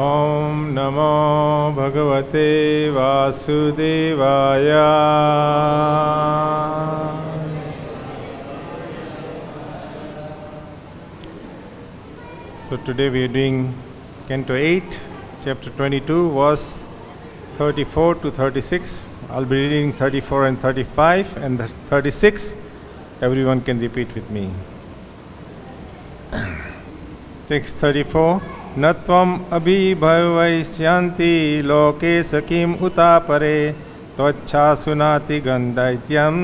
ॐ नमो भगवते वासुदेवाय So today we are doing Canto 8, chapter 22, verse 34 to 36. I'll be reading 34 and 35 and the 36. Everyone can repeat with me. Text 34. न त्वम् अभिभवैष्यन्ति लोके सखीम् उता परे त्वच्छासु नातिगन् दैत्यं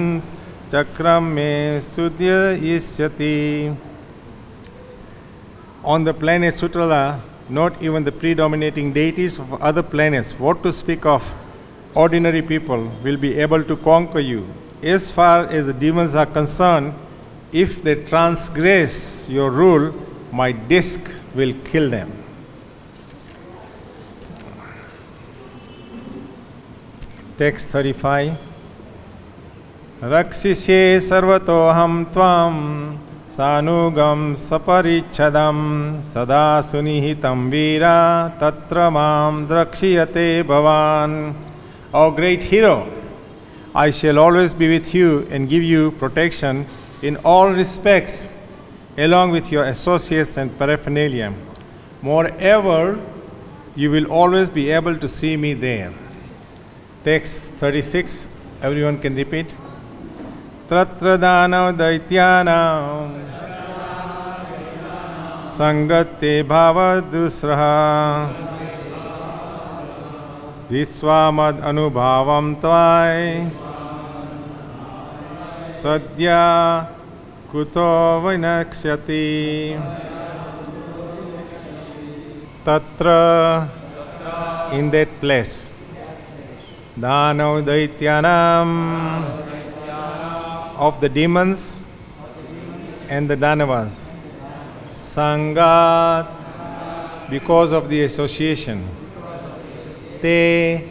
चक्रं मे सुद्ययिष्यति on the planet Sutrala, not even the predominating deities of other planets, what to speak of ordinary people, will be able to conquer you. As far as the demons are concerned, if they transgress your rule, my disc will kill them. Text 35 रक्षिष्ये सर्वतोऽहं त्वां सानुगं सपरिच्छदं सदा सुनिहितं वीरा तत्र मां द्रक्ष्यते भवान् O great hero, I shall always be with you and give you protection in all respects, along with your associates and paraphernalia. Moreover, you will always be able to see me there. Text 36, everyone can repeat. तत्र दानव दैत्यानां सङ्गते भावदुस्रः विश्वामदनुभावं त्वाय सद्या कुतो विनक्ष्यति तत्र in that place. दानव दैत्यानां of the demons and the Danavas. Sangat, because of the association. Te,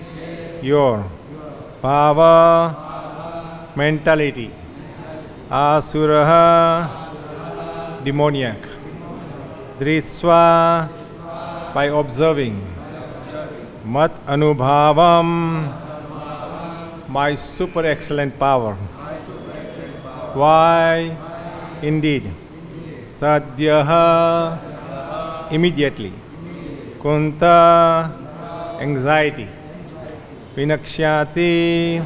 your. Bhava, mentality. Asuraha, demoniac. Dritsva, by observing. Mat anubhavam, my super excellent power. Why? Indeed. Sadhyaha, immediately. Kunta, anxiety. Vinakshyati,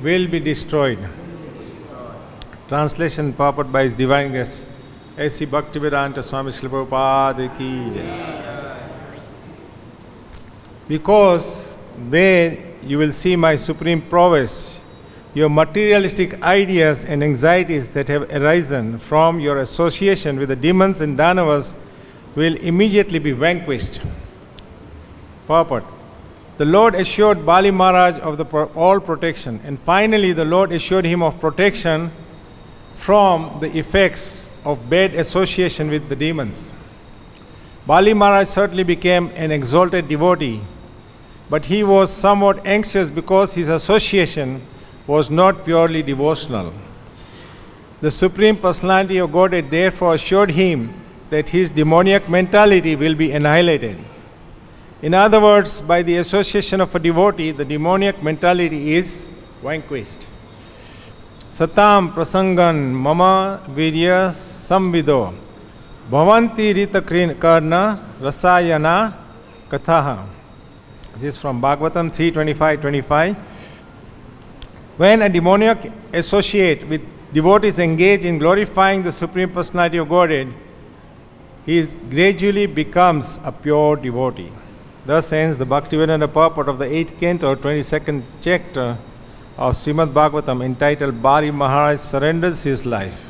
will be destroyed. Translation purport by His Divine Grace. A.C. Bhaktivedanta Swami Srila Prabhupada ki jai. Because there you will see my supreme prowess your materialistic ideas and anxieties that have arisen from your association with the demons and danavas will immediately be vanquished. Purport The Lord assured Bali Maharaj of the pro- all protection, and finally, the Lord assured him of protection from the effects of bad association with the demons. Bali Maharaj certainly became an exalted devotee, but he was somewhat anxious because his association was not purely devotional. The Supreme Personality of Godhead therefore assured him that his demoniac mentality will be annihilated. In other words, by the association of a devotee, the demoniac mentality is vanquished. Satam prasangan mama virya samvido bhavanti rita karna rasayana kathaha. This is from Bhagavatam 3.25.25. When a demoniac associate with devotees engaged in glorifying the Supreme Personality of Godhead, he gradually becomes a pure devotee. Thus ends the Bhaktivedanta purport of the 8th canto, 22nd chapter of Srimad Bhagavatam entitled Bali Maharaj Surrenders His Life.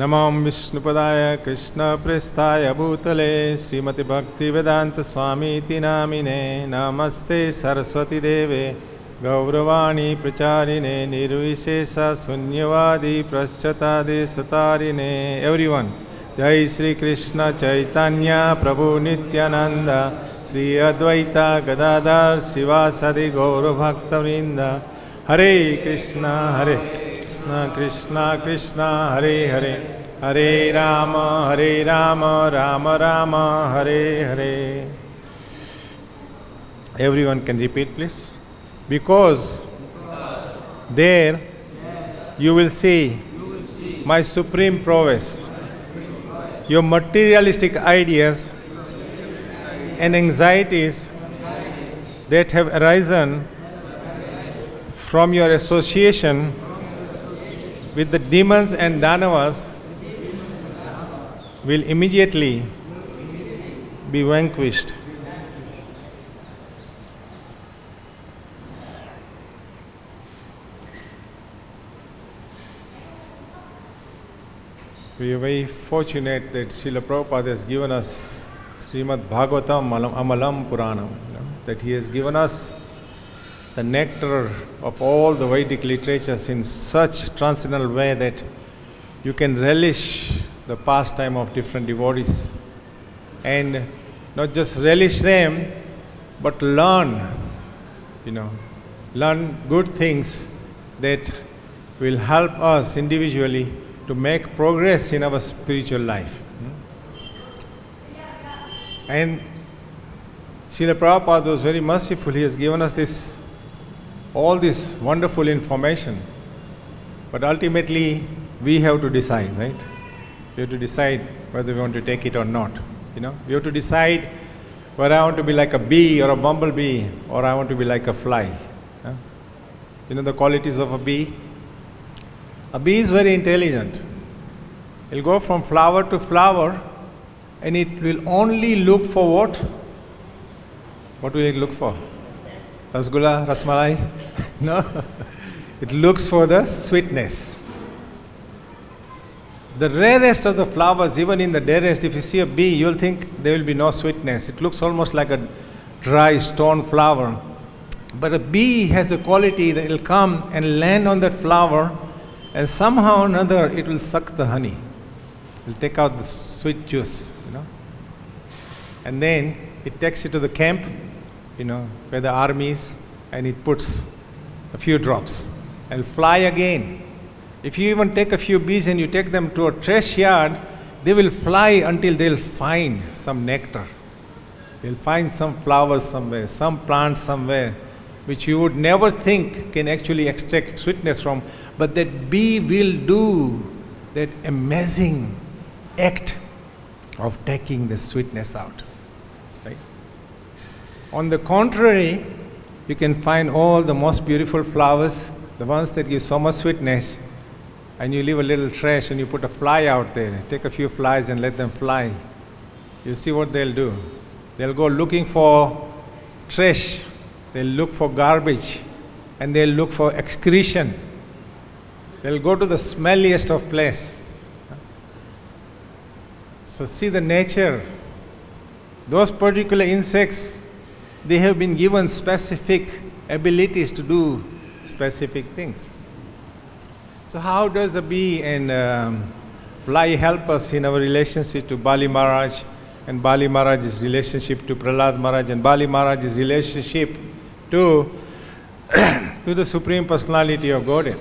नमो विष्णुपदाय कृष्णपृष्ठाय भूतले श्रीमतिभक्तिवेदान्तस्वामीति नामिने नमस्ते सरस्वतीदेवे गौरवाणी प्रचारिणे निर्विशेषशून्यवादी प्रश्चतादेशतारिणे everyone. जय श्रीकृष्ण चैतन्य प्रभु नित्यानन्द। श्री अद्वैता गदाधर शिवासदि गौरभक्तवृन्द। हरे कृष्ण, हरे। कृष्ण कृष्ण कृष्ण हरे हरे हरे राम हरे Ram Ram Ram Hare Hare everyone can repeat please because there you will see my supreme prowess your materialistic ideas and anxieties that have arisen from your association with the demons and danavas will immediately be vanquished. We are very fortunate that Srila Prabhupada has given us Srimad Bhagavatam Amalam- Puranam, that he has given us the nectar of all the Vedic literatures in such transcendental way that you can relish the pastime of different devotees and not just relish them but learn you know learn good things that will help us individually to make progress in our spiritual life and Srila Prabhupada was very merciful. He has given us this, all this wonderful information. But ultimately, we have to decide, right? We have to decide whether we want to take it or not. You know, we have to decide whether I want to be like a bee or a bumblebee, or I want to be like a fly. You know the qualities of a bee? A bee is very intelligent. It'll go from flower to flower and it will only look for what? What will it look for? Rasgulla, rasmalai? no. It looks for the sweetness. The rarest of the flowers, even in the rarest, if you see a bee, you'll think there will be no sweetness. It looks almost like a dry stone flower. But a bee has a quality that will come and land on that flower, and somehow or another it will suck the honey. It will take out the sweet juice, you know. And then it takes it to the camp, you know, where the army is, and it puts a few drops and fly again. If you even take a few bees and you take them to a trash yard, they will fly until they'll find some nectar. They'll find some flowers somewhere, some plant somewhere, which you would never think can actually extract sweetness from. But that bee will do that amazing act of taking the sweetness out. On the contrary, you can find all the most beautiful flowers, the ones that give so much sweetness, and you leave a little trash and you put a fly out there. Take a few flies and let them fly. You see what they'll do. They'll go looking for trash, they'll look for garbage, and they'll look for excretion. They'll go to the smelliest of place. So see the nature. Those particular insects, they have been given specific abilities to do specific things. So how does a bee and um, fly help us in our relationship to Bali Maharaj and Bali Maharaj's relationship to Prahlad Maharaj and Bali Maharaj's relationship to, to the Supreme Personality of Godhead?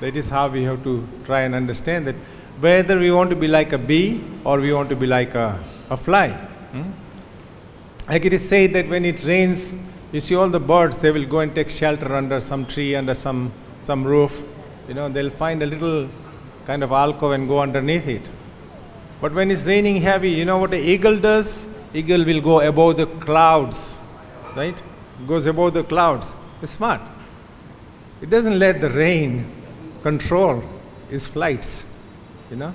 That is how we have to try and understand that whether we want to be like a bee or we want to be like a, a fly. hmm? Like it is said that when it rains, you see all the birds, they will go and take shelter under some tree, under some, some roof. You know, they'll find a little kind of alcove and go underneath it. But when it's raining heavy, you know what the eagle does? Eagle will go above the clouds, right? Goes above the clouds. It's smart. It doesn't let the rain control its flights, you know.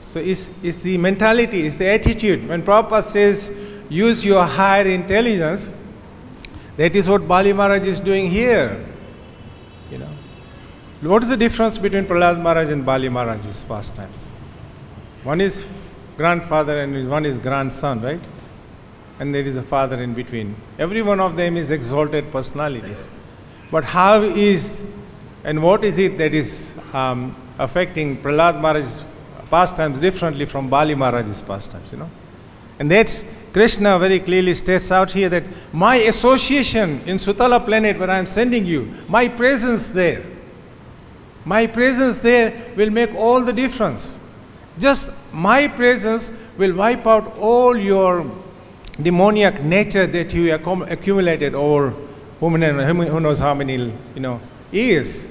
So it's, it's the mentality, it's the attitude. When Prabhupada says, use your higher intelligence, that is what Bali Maharaj is doing here, you know. What is the difference between Prahlad Maharaj and Bali Maharaj's pastimes? One is grandfather and one is grandson, right? And there is a father in between. Every one of them is exalted personalities. But how is and what is it that is um, affecting Prahlad Maharaj's pastimes differently from Bali Maharaj's pastimes, you know? And that's Krishna very clearly states out here that my association in Sutala planet where I am sending you, my presence there, my presence there will make all the difference. Just my presence will wipe out all your demoniac nature that you accumulated over who knows how many you know years.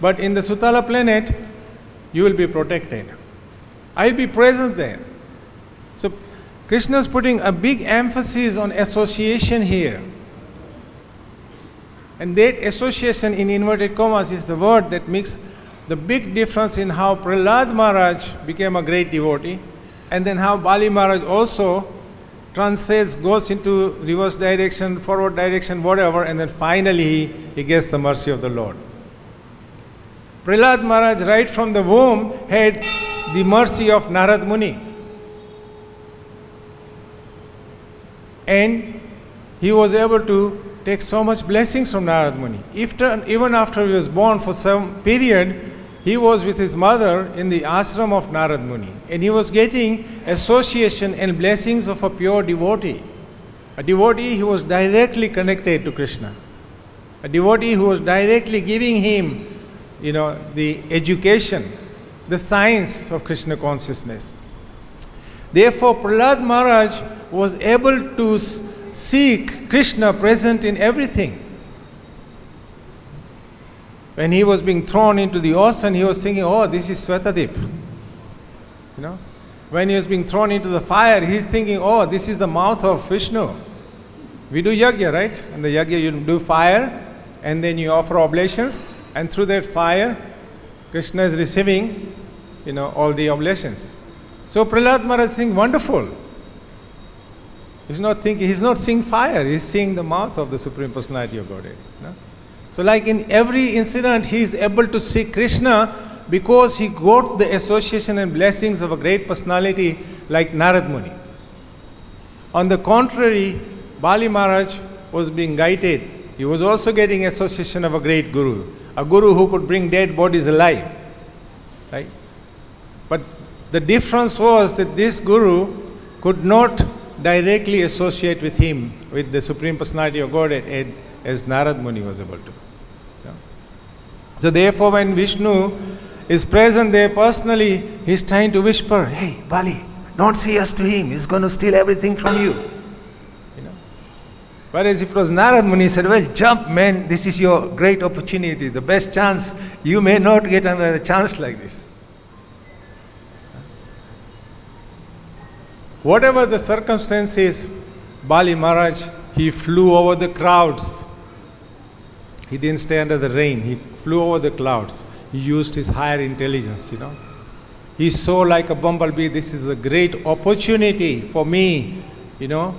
But in the Sutala planet, you will be protected. I'll be present there. So Krishna is putting a big emphasis on association here. And that association in inverted commas is the word that makes the big difference in how Prahlad Maharaj became a great devotee and then how Bali Maharaj also transcends, goes into reverse direction, forward direction, whatever, and then finally he, he gets the mercy of the Lord. Prahlad Maharaj, right from the womb, had the mercy of Narad Muni. And he was able to take so much blessings from Narad Muni. Even after he was born for some period, he was with his mother in the ashram of Narad Muni. And he was getting association and blessings of a pure devotee. A devotee who was directly connected to Krishna. A devotee who was directly giving him, you know, the education, the science of Krishna consciousness. Therefore, Prahlad Maharaj was able to seek Krishna present in everything. When he was being thrown into the ocean, he was thinking, oh, this is Svetadip. You know? When he was being thrown into the fire, he's thinking, oh, this is the mouth of Vishnu. We do yajna, right? And the yajna, you do fire, and then you offer oblations, and through that fire, Krishna is receiving, you know, all the oblations. So Prahlad Maharaj thinking, wonderful. He's not thinking, he's not seeing fire, he's seeing the mouth of the Supreme Personality of Godhead. Know? So, like in every incident, he is able to see Krishna because he got the association and blessings of a great personality like Narad Muni. On the contrary, Bali Maharaj was being guided. He was also getting association of a great guru, a guru who could bring dead bodies alive. Right? But the difference was that this guru could not directly associate with him, with the Supreme Personality of Godhead, as Narad Muni was able to. So therefore when Vishnu is present there personally, he's trying to whisper, hey, Bali, don't say yes to him. He's going to steal everything from you. you know? Whereas if it was Narad Muni, he said, well, jump, man. This is your great opportunity, the best chance. You may not get another chance like this. Whatever the circumstances, Bali Maharaj, he flew over the crowds. He didn't stay under the rain. He flew over the clouds. He used his higher intelligence, you know. He saw like a bumblebee, this is a great opportunity for me, you know,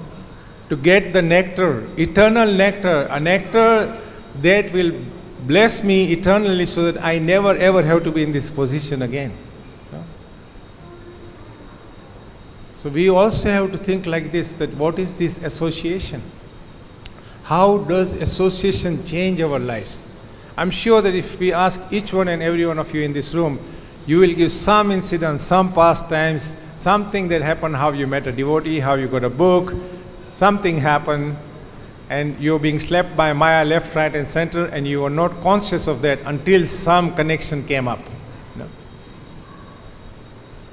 to get the nectar, eternal nectar, a nectar that will bless me eternally so that I never ever have to be in this position again. So we also have to think like this that what is this association? How does association change our lives? I'm sure that if we ask each one and every one of you in this room, you will give some incident, some past times, something that happened, how you met a devotee, how you got a book, something happened, and you're being slapped by Maya left, right, and center, and you are not conscious of that until some connection came up.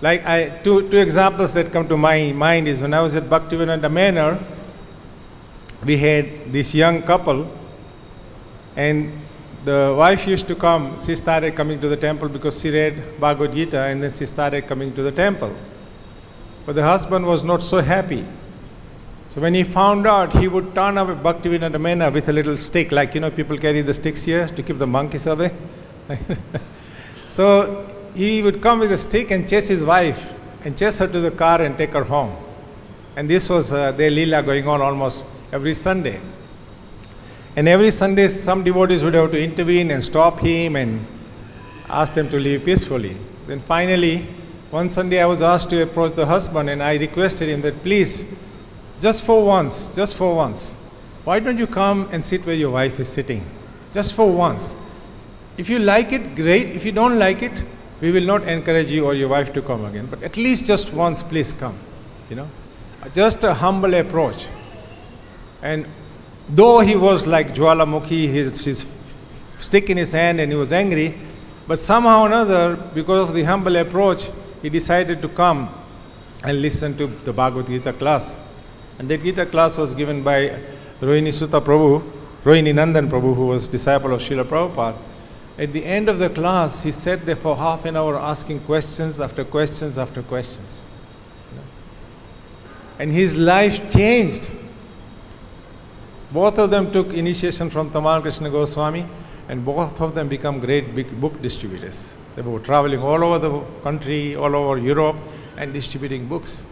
Like I, two, two examples that come to my mind is when I was at Bhaktivedanta Manor, we had this young couple, and the wife used to come, she started coming to the temple because she read Bhagavad Gita and then she started coming to the temple. But the husband was not so happy. So when he found out, he would turn up at Bhaktivedanta Manor with a little stick, like you know, people carry the sticks here to keep the monkeys away. so he would come with a stick and chase his wife and chase her to the car and take her home. And this was uh, their lila going on almost every Sunday. And every Sunday, some devotees would have to intervene and stop him and ask them to leave peacefully. Then finally, one Sunday I was asked to approach the husband and I requested him that please, just for once, just for once, why don't you come and sit where your wife is sitting? Just for once. If you like it, great. If you don't like it, we will not encourage you or your wife to come again. But at least just once, please come. You know, just a humble approach. And though he was like Jwalamukhi, his, his stick in his hand and he was angry, but somehow or another, because of the humble approach, he decided to come and listen to the Bhagavad Gita class. And that Gita class was given by Rohini Sutta Prabhu, Rohini Nandan Prabhu, who was disciple of Srila Prabhupada. At the end of the class, he sat there for half an hour asking questions after questions after questions. And his life changed. Both of them took initiation from Tamal Krishna Goswami, and both of them become great big book distributors. They were traveling all over the country, all over Europe, and distributing books.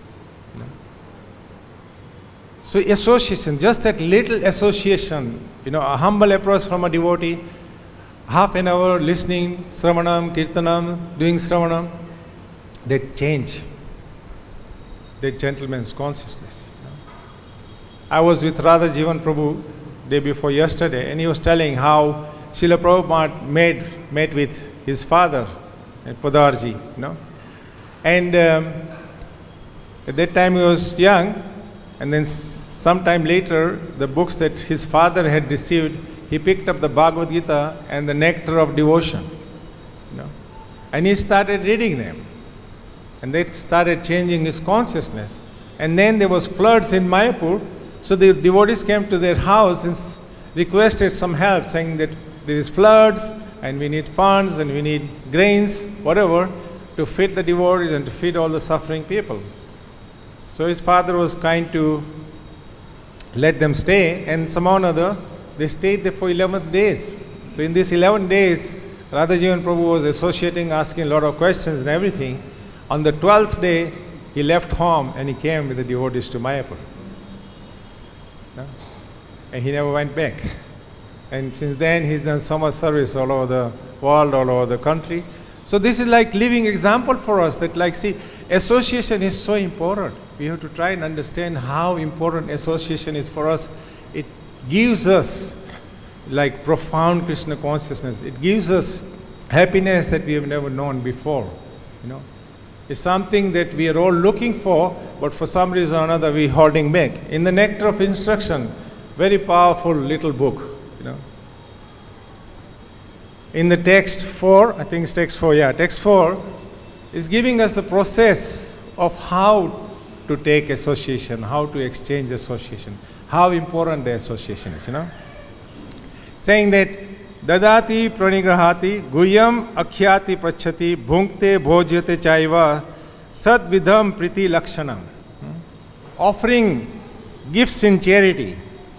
So association, just that little association, you know, a humble approach from a devotee, half an hour listening, sravanam, kirtanam, doing sravanam, they change the gentleman's consciousness. I was with Radha Jivan Prabhu day before yesterday, and he was telling how Srila Prabhupada met, met with his father, at Padarji, you know. And um, at that time he was young, and then Sometime later, the books that his father had received, he picked up the Bhagavad Gita and the Nectar of Devotion. You know? And he started reading them. And that started changing his consciousness. And then there was floods in Mayapur, so the devotees came to their house and requested some help, saying that there is floods and we need funds and we need grains, whatever, to feed the devotees and to feed all the suffering people. So his father was kind to let them stay, and somehow or another, they stayed there for 11 days. So in these 11 days, Radhajivan Prabhu was associating, asking a lot of questions and everything. On the 12th day, he left home and he came with the devotees to Mayapur. No? And he never went back. And since then, he's done so much service all over the world, all over the country. So this is like living example for us that like, see, association is so important we have to try and understand how important association is for us. Gives us like profound Krishna consciousness. It gives us happiness that we have never known before. You know, it's something that we are all looking for, but for some reason or another we're holding back. In the Nectar of Instruction, very powerful little book. You know, in the text four, I think it's text four. Yeah, text four is giving us the process of how to take association, how to exchange association, how important the association is, you know. Saying that dadati pranigrahati guyam akhyati prachati bhunkte bhojyate chaiva sadvidham priti lakshanam. Hmm? Offering gifts in charity.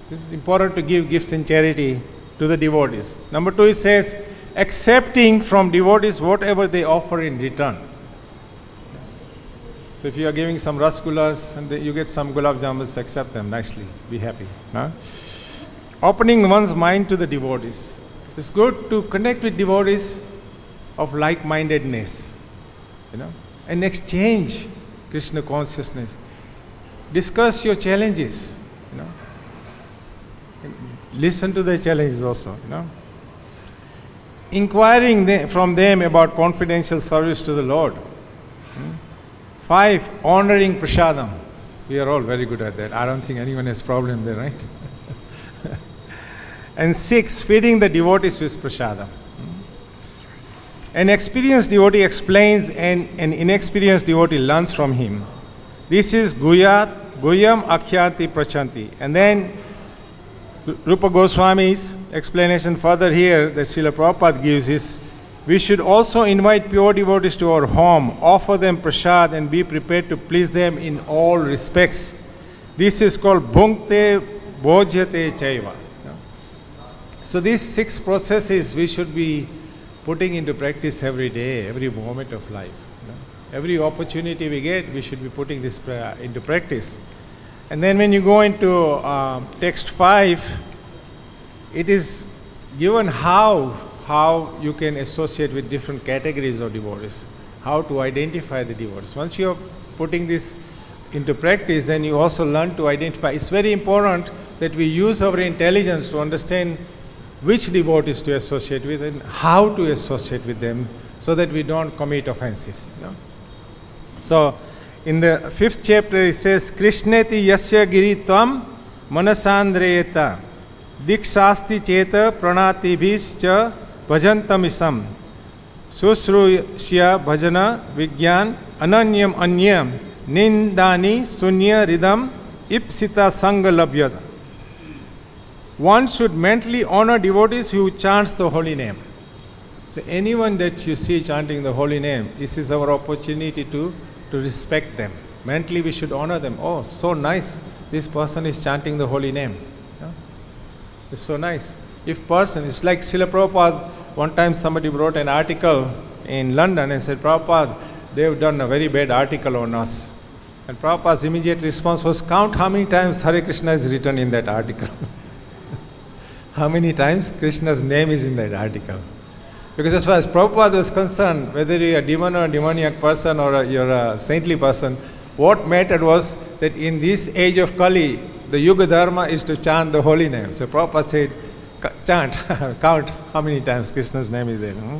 This is important to give gifts in charity to the devotees. Number two, it says accepting from devotees whatever they offer in return. So if you are giving some rasgullas and you get some gulab jamuns, accept them nicely. Be happy. Huh? Opening one's mind to the devotees. It's good to connect with devotees of like-mindedness, you know, and exchange Krishna consciousness. Discuss your challenges, you know. Listen to their challenges also, you know. Inquiring from them about confidential service to the Lord. Five, honoring prasadam. We are all very good at that. I don't think anyone has problem there, right? and six, feeding the devotees with prasadam. An experienced devotee explains and an inexperienced devotee learns from him. This is Guyat, Guyam Akhyati Prachanti. And then Rupa Goswami's explanation further here that Srila Prabhupada gives is we should also invite pure devotees to our home, offer them prasad, and be prepared to please them in all respects. This is called bhunkte bhojyate chaiva. So these six processes we should be putting into practice every day, every moment of life. Every opportunity we get, we should be putting this into practice. And then when you go into uh, text 5, it is given how how you can associate with different categories of devotees, how to identify the devotees. Once you're putting this into practice, then you also learn to identify. It's very important that we use our intelligence to understand which devotees to associate with and how to associate with them so that we don't commit offenses. You know? So, in the fifth chapter, it says, Krishneti yasya giritvam manasandreyata dikshasti cheta भजन इसम शुश्रूष्य भजन, विज्ञान, अनन्यम अन्य निंदानी शून्य rhythm, इप्सिता संग लभ्य one should mentally honour devotee is you chants the holy name so any one that you see chanting the holy name is is our opportunity to to respect them mentally we should honour them O so nice this person is chanting the holy name it's so nice If person, it's like Srila Prabhupada, one time somebody wrote an article in London and said, Prabhupada, they've done a very bad article on us. And Prabhupada's immediate response was, count how many times Hare Krishna is written in that article. how many times Krishna's name is in that article. Because as far as Prabhupada was concerned, whether you're a demon or a demoniac person or a, you're a saintly person, what mattered was that in this age of Kali, the Yuga Dharma is to chant the holy name. So Prabhupada said, chant, count how many times Krishna's name is there. Hmm?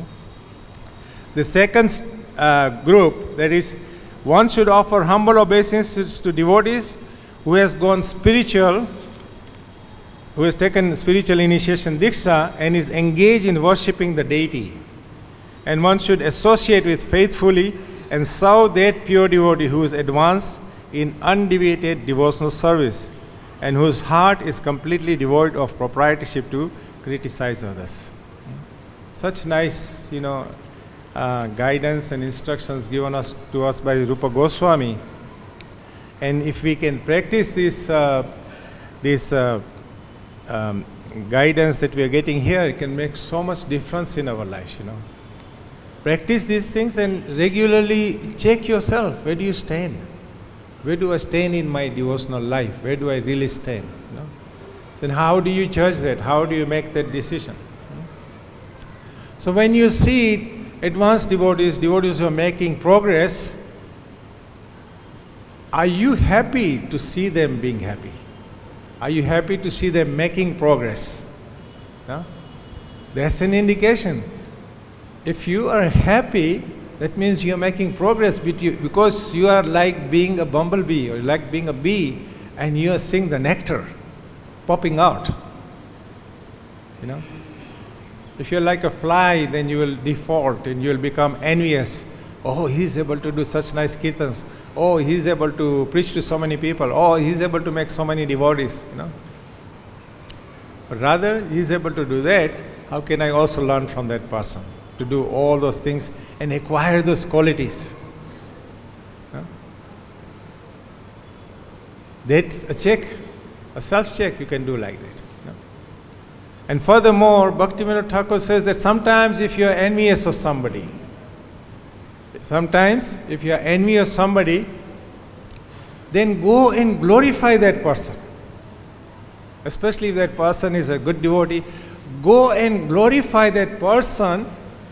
The second uh, group, that is, one should offer humble obeisances to devotees who has gone spiritual who has taken spiritual initiation diksha and is engaged in worshipping the deity. And one should associate with faithfully and serve that pure devotee who is advanced in undeviated devotional service and whose heart is completely devoid of proprietorship to criticize others. Such nice, you know, uh, guidance and instructions given us to us by Rupa Goswami. And if we can practice this, uh, this uh, um, guidance that we are getting here, it can make so much difference in our lives, you know. Practice these things and regularly check yourself. Where do you stand? Where do I stand in my devotional life? Where do I really stand? You know? Then how do you judge that? How do you make that decision? So when you see advanced devotees, devotees who are making progress, are you happy to see them being happy? Are you happy to see them making progress? No? That's an indication. If you are happy, that means you are making progress because you are like being a bumblebee or like being a bee and you are seeing the nectar popping out. You know? If you're like a fly, then you will default and you will become envious. Oh, he's able to do such nice kirtans. Oh, he's able to preach to so many people. Oh, he's able to make so many devotees, you know. But rather, he's able to do that. How can I also learn from that person to do all those things and acquire those qualities? That's a check, a self check you can do like that. And furthermore, Bhaktivinoda Thakur says that sometimes if you are envious of somebody, Sometimes, if you are envious of somebody, then go and glorify that person. Especially if that person is a good devotee, go and glorify that person,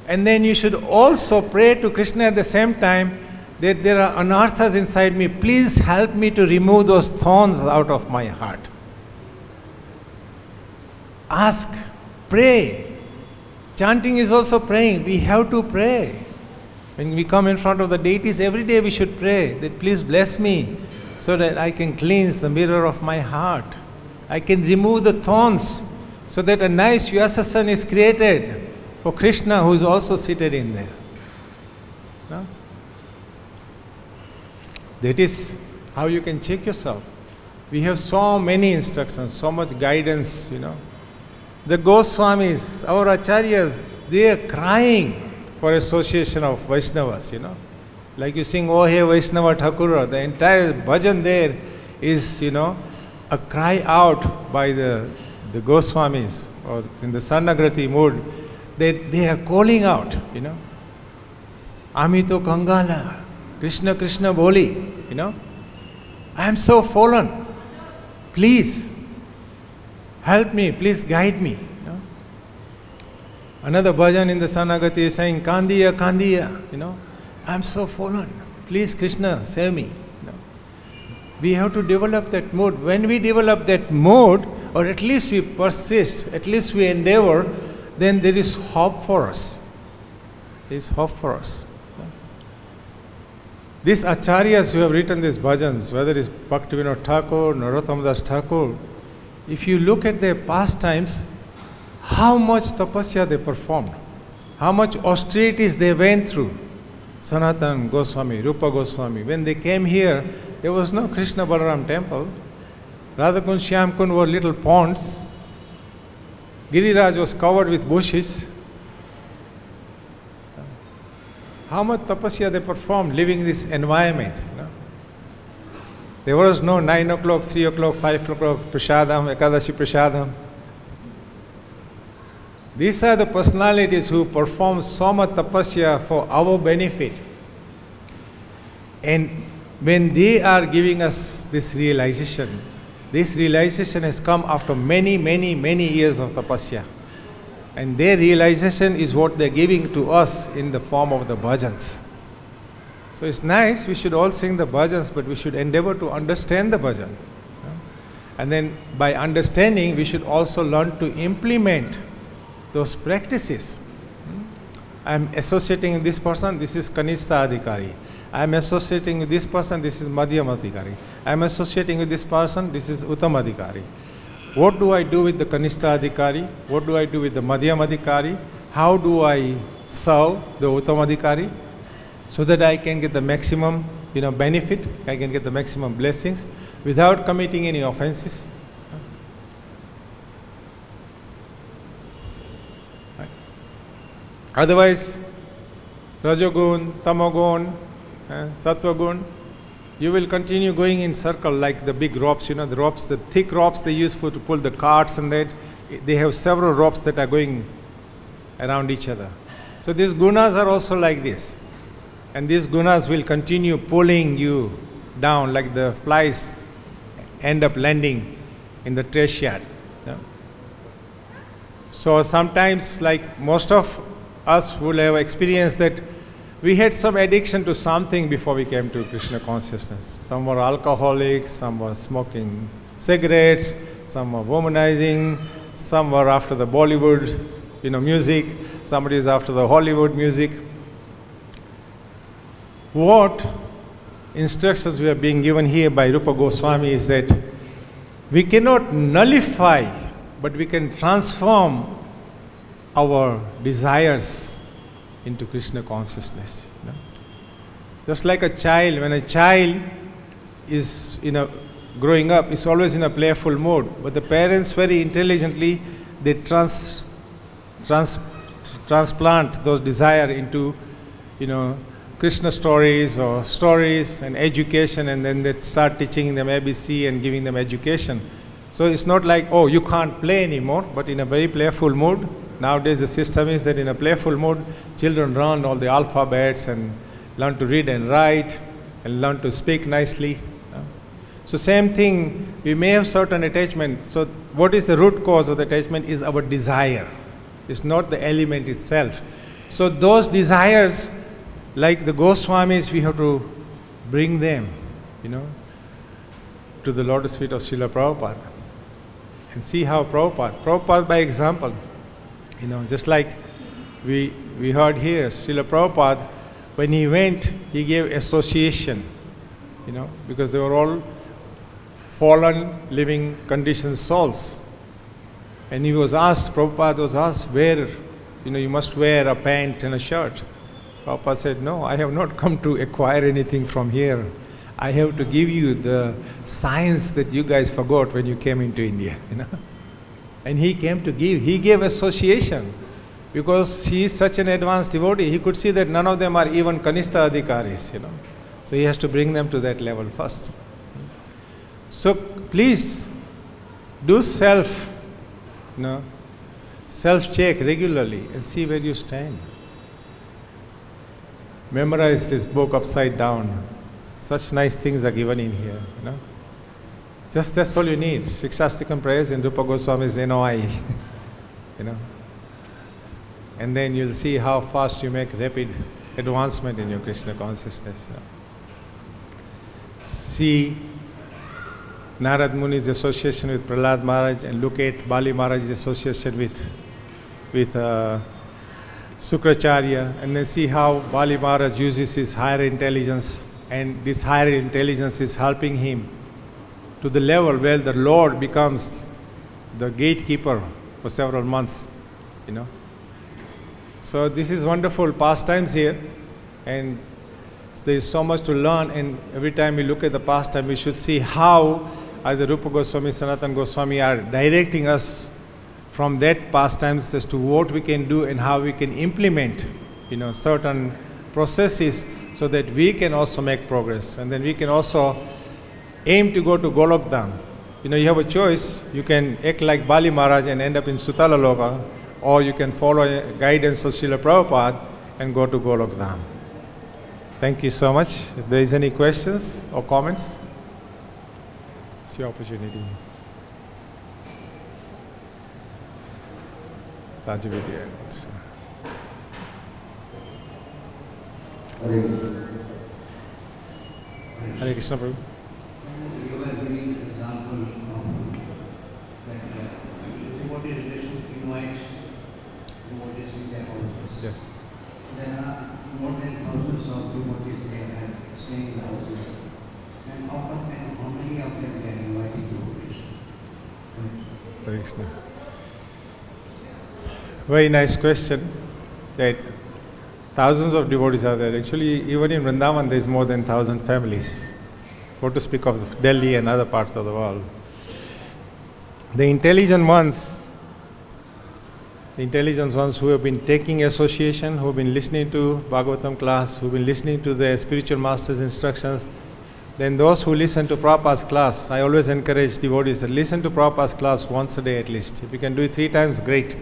and then you should also pray to Krishna at the same time that there are anarthas inside me. Please help me to remove those thorns out of my heart. Ask, pray. Chanting is also praying. We have to pray. When we come in front of the deities every day, we should pray that please bless me so that I can cleanse the mirror of my heart. I can remove the thorns so that a nice Vyasasan is created for Krishna who is also seated in there. No? That is how you can check yourself. We have so many instructions, so much guidance, you know. The Goswamis, our acharyas, they are crying for association of Vaishnavas, you know. Like you sing, Oh Hey Vaishnava Thakura, the entire bhajan there is, you know, a cry out by the, the Goswamis or in the Saranagati mood. They, they are calling out, you know. Amito Kangala, Krishna Krishna Boli, you know. I am so fallen. Please help me, please guide me. Another bhajan in the Saranagati is saying, Kandiya, Kandiya, you know, I'm so fallen. Please, Krishna, save me. You know. We have to develop that mood. When we develop that mood, or at least we persist, at least we endeavor, then there is hope for us. There is hope for us. These acharyas who have written these bhajans, whether it's Bhaktivinoda Thakur, Narottam Das Thakur, if you look at their pastimes, how much tapasya they performed, how much austerities they went through. Sanatan Goswami, Rupa Goswami, when they came here, there was no Krishna Balaram temple. Radhakund, Shyamkund were little ponds. Giriraj was covered with bushes. How much tapasya they performed living in this environment. You know? There was no 9 o'clock, 3 o'clock, 5 o'clock, prasadam, ekadashi prasadam. These are the personalities who perform so much tapasya for our benefit. And when they are giving us this realization, this realization has come after many, many, many years of tapasya. And their realization is what they're giving to us in the form of the bhajans. So it's nice, we should all sing the bhajans, but we should endeavor to understand the bhajan. And then by understanding, we should also learn to implement those practices. Hmm? I am associating this person, this is Kanista Adhikari. I am associating with this person, this is Madhyam Adhikari. I am associating with this person, this is Uttam Adhikari. What do I do with the Kanista Adhikari? What do I do with the Madhyam Adhikari? How do I serve the Uttam Adhikari? So that I can get the maximum you know, benefit, I can get the maximum blessings without committing any offenses. Otherwise, Rajogun, Tamogun, uh, Sattvagun, you will continue going in circle like the big ropes, you know, the ropes, the thick ropes they use for to pull the carts and that. They have several ropes that are going around each other. So these gunas are also like this. And these gunas will continue pulling you down like the flies end up landing in the trash yard. So sometimes, like most of us will have experienced that we had some addiction to something before we came to Krishna consciousness. Some were alcoholics, some were smoking cigarettes, some were womanizing, some were after the Bollywood, you know, music, somebody is after the Hollywood music. What instructions we are being given here by Rupa Goswami is that we cannot nullify, but we can transform our desires into Krishna consciousness. You know? Just like a child, when a child is in a growing up, is always in a playful mode, but the parents very intelligently they trans, trans, transplant those desire into, you know, Krishna stories or stories and education, and then they start teaching them ABC and giving them education. So it's not like, oh, you can't play anymore, but in a very playful mood, Nowadays, the system is that in a playful mode, children learn all the alphabets and learn to read and write and learn to speak nicely. So, same thing, we may have certain attachment. So, what is the root cause of the attachment is our desire, it's not the element itself. So, those desires, like the Goswamis, we have to bring them, you know, to the lotus feet of Srila Prabhupada and see how Prabhupada, Prabhupada by example, you know, just like we, we heard here, Srila Prabhupada, when he went, he gave association, you know, because they were all fallen, living, conditioned souls. And he was asked, Prabhupada was asked, where, you know, you must wear a pant and a shirt. Prabhupada said, no, I have not come to acquire anything from here. I have to give you the science that you guys forgot when you came into India, you know. And he came to give, he gave association because he is such an advanced devotee. He could see that none of them are even Kanista Adhikaris, you know. So he has to bring them to that level first. So please do self, you know, self check regularly and see where you stand. Memorize this book upside down. Such nice things are given in here, you know. Just that's all you need. Shikshashtakam prayers in Rupa Goswami's NOI. you know. and then you'll see how fast you make rapid advancement in your Krishna consciousness. you know. See Narad Muni's association with Prahlad Maharaj and look at Bali Maharaj's association with, with uh, Sukracharya and then see how Bali Maharaj uses his higher intelligence and this higher intelligence is helping him to the level where the Lord becomes the gatekeeper for several months, you know. So this is wonderful pastimes here and there is so much to learn and every time we look at the pastime we should see how either Rupa Goswami, Sanatan Goswami are directing us from that pastimes as to what we can do and how we can implement, you know, certain processes so that we can also make progress and then we can also aim to go to Golokdham. You know, you have a choice. You can act like Bali Maharaj and end up in Sutala Loka, or you can follow guidance of Srila Prabhupada and go to Golokdham. Thank you so much. If there is any questions or comments, it's your opportunity. Rajavidya. next. Hare Krishna. Hare Krishna Prabhu. You were giving example of that uh, devotees devotees in their houses. Yes. There are more than thousands of devotees they have staying in the houses. And out of them, how many of them they are inviting devotees? Hare Krishna. Very nice question. That thousands of devotees are there. Actually, even in Vrindavan, there is more than thousand families. What to speak of Delhi and other parts of the world. The intelligent ones, the intelligent ones who have been taking association, who have been listening to Bhagavatam class, who have been listening to the spiritual master's instructions, then those who listen to Prabhupada's class, I always encourage devotees that listen to Prabhupada's class once a day at least. If you can do it three times, great.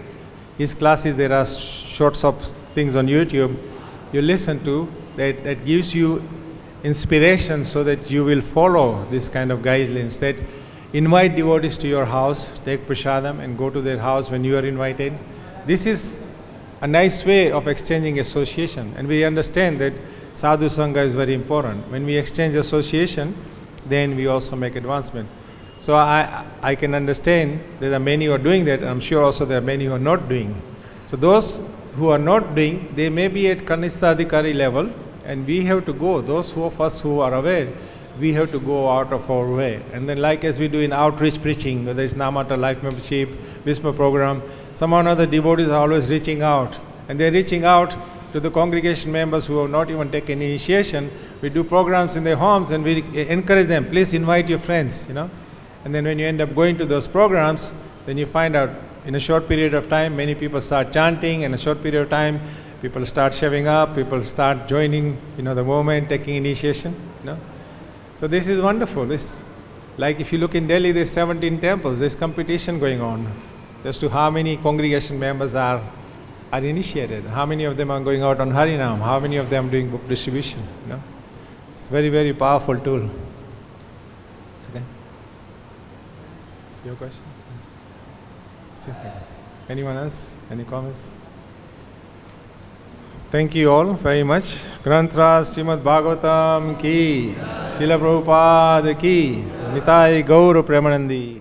His classes, there are shorts of things on YouTube you listen to that, that gives you inspiration so that you will follow this kind of guidelines that invite devotees to your house, take prasadam and go to their house when you are invited. This is a nice way of exchanging association and we understand that sadhu sangha is very important. When we exchange association, then we also make advancement. So I, I can understand there are many who are doing that. And I'm sure also there are many who are not doing. So those who are not doing, they may be at Kanishtha-adhikari level, and we have to go. Those who of us who are aware, we have to go out of our way. And then, like as we do in outreach preaching, whether it's Namahatta Life Membership, Visma program, somehow or other devotees are always reaching out. And they're reaching out to the congregation members who have not even taken initiation. We do programs in their homes and we encourage them, please invite your friends, you know. And then when you end up going to those programs, then you find out in a short period of time, many people start chanting. In a short period of time, people start showing up. People start joining, you know, the movement, taking initiation. You know, so this is wonderful. This, like if you look in Delhi, there's 17 temples. There's competition going on as to how many congregation members are are initiated. How many of them are going out on Harinam? How many of them are doing book distribution? You know, it's very very powerful tool. Okay. Your question? Anyone else? Any comments? Thank you all very much ग्रंथरा Srimad Bhagavatam की शिल प्रभुपाद की मिताई गौर प्रेमनंदी